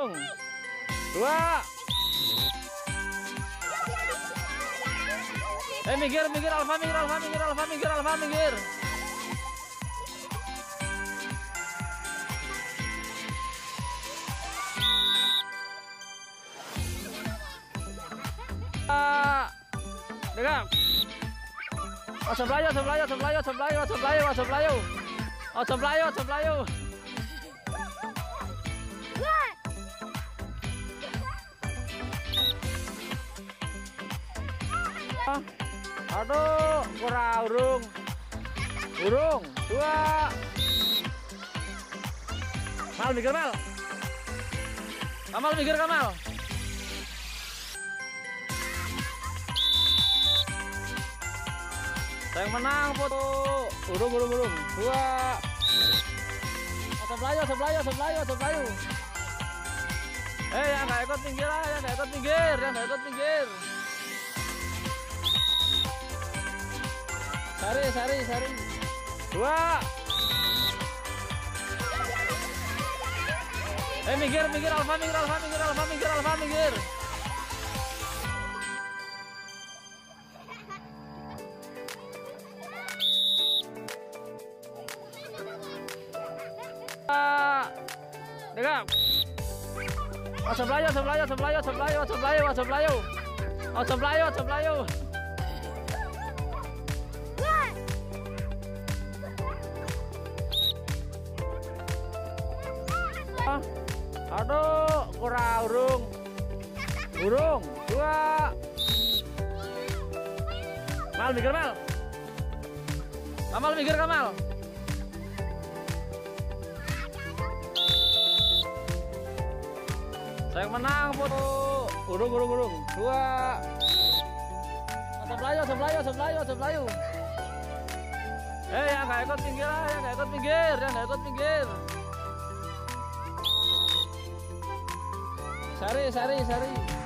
Dua. Eh minggir, minggir, Alfa, minggir, Alfa, minggir, Alfa, minggir, Alfa, minggir. Ah, dengar. Ojo melayu, ojo melayu, ojo melayu, ojo melayu, ojo melayu, ojo melayu. Ojo melayu, ojo melayu. Aduh, kurang urung. Urung, dua. Mal mikir mal. Kamal mikir Kamal. Yang menang foto. Urung, urung, urung. Dua. Sebelayu, sebelayu, sebelayu, sebelayu. Eh, yang nggak ikut pinggir lah, yang nggak ikut pinggir, yang nggak ikut pinggir. Sari, sari, sari. Dua. Eh, minggir, minggir, Alfa, minggir, Alfa, minggir, Alfa, minggir, Alfa, minggir. Dengar. Ojo melayu, ojo melayu, ojo melayu, ojo melayu, ojo melayu, ojo melayu. Ojo melayu, ojo Aduh, kurang urung. Urung, dua. Mal mikir mal. Kamal mikir Kamal. Saya menang foto. Urung, urung, urung. Dua. Sebelayu, sebelayu, sebelayu, sebelayu. Eh, yang nggak ikut pinggir lah, yang nggak ikut pinggir, yang nggak ikut pinggir. Sari, sari, sari.